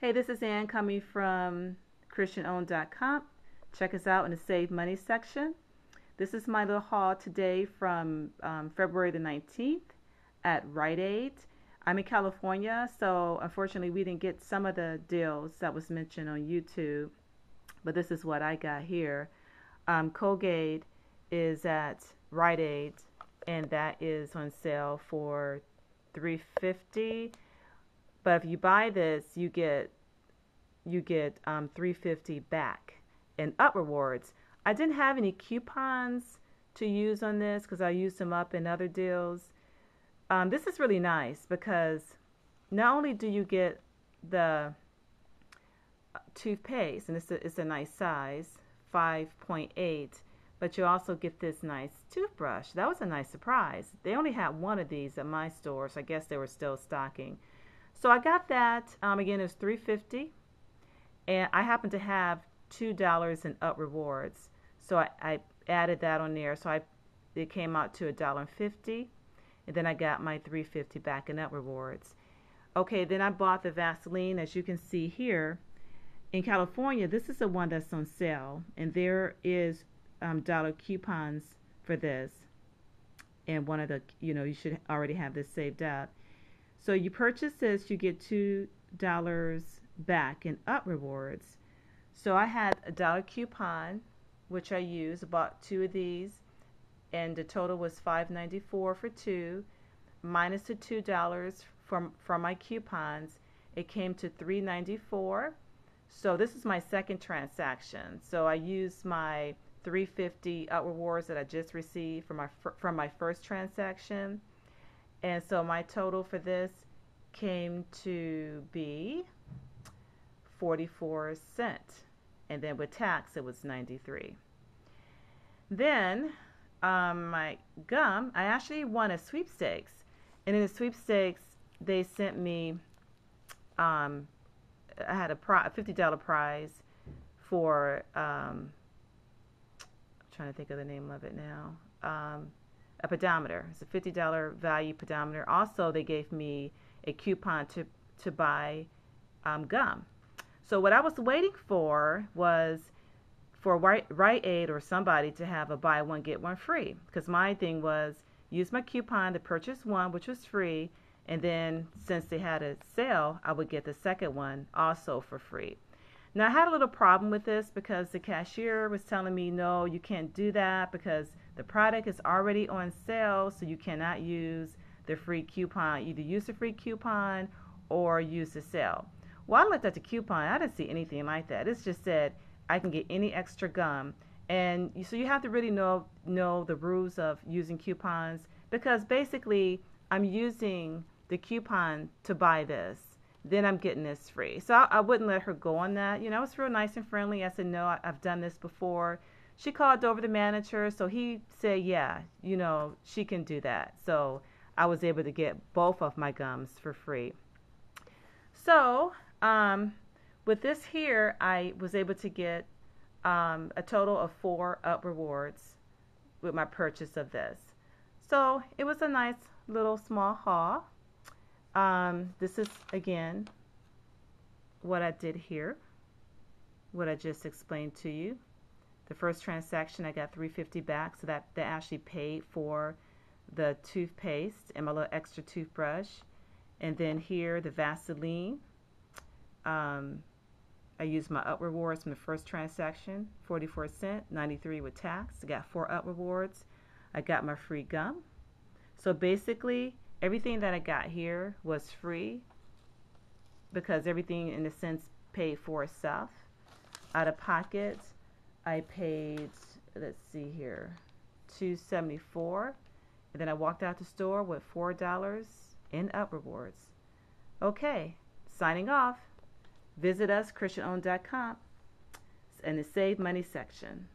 Hey, this is Ann coming from ChristianOwned.com. Check us out in the Save Money section. This is my little haul today from um, February the 19th at Rite Aid. I'm in California, so unfortunately we didn't get some of the deals that was mentioned on YouTube, but this is what I got here. Um, Colgate is at Rite Aid, and that is on sale for 350 but if you buy this, you get you get um, 350 back in up rewards. I didn't have any coupons to use on this because I used them up in other deals. Um, this is really nice because not only do you get the uh, toothpaste, and it's a, it's a nice size, 5.8, but you also get this nice toothbrush. That was a nice surprise. They only had one of these at my store, so I guess they were still stocking. So I got that. Um, again, it was 350 and I happen to have $2 in up rewards. So I, I added that on there. So I it came out to a dollar fifty, and then I got my 350 back in up rewards. Okay, then I bought the Vaseline as you can see here. In California, this is the one that's on sale, and there is um, dollar coupons for this. And one of the, you know, you should already have this saved up. So you purchase this, you get two dollars back in up rewards. So I had a dollar coupon, which I used. Bought two of these, and the total was five ninety four for two, minus the two dollars from from my coupons. It came to three ninety four. So this is my second transaction. So I used my 350 up rewards that I just received from my from my first transaction and so my total for this came to be 44 cents. And then with tax, it was 93. Then um, my gum, I actually won a sweepstakes. And in the sweepstakes, they sent me, um, I had a, pri- a $50 prize for, um, I'm trying to think of the name of it now. A pedometer. It's a $50 value pedometer. Also, they gave me a coupon to, to buy um, gum. So, what I was waiting for was for Rite Aid or somebody to have a buy one, get one free. Because my thing was use my coupon to purchase one, which was free. And then, since they had a sale, I would get the second one also for free. Now, I had a little problem with this because the cashier was telling me, no, you can't do that because the product is already on sale, so you cannot use the free coupon. Either use the free coupon or use the sale. Well, I looked at the coupon. I didn't see anything like that. It just said I can get any extra gum. And so you have to really know know the rules of using coupons because basically I'm using the coupon to buy this then I'm getting this free. So I, I, wouldn't let her go on that. You know, I was real nice and friendly. I said, no, I, I've done this before. She called over the manager, so he said, yeah, you know, she can do that. So I was able to get both of my gums for free. So um, with this here, I was able to get um, a total of four up rewards with my purchase of this. So it was a nice little small haul. Um, this is, again, what I did here, what I just explained to you. The first transaction, I got 350 back, so that, that actually paid for the toothpaste and my little extra toothbrush. And then here, the Vaseline. Um, I used my up rewards from the first transaction, 44 cent, 93 with tax. I got four up rewards. I got my free gum. So basically, everything that I got here was free because everything in a sense paid for itself. Out of pocket, I paid, let's see here, 274 and then I walked out the store with $4 in up rewards. Okay, signing off. Visit us, ChristianOwned.com, in the Save Money section.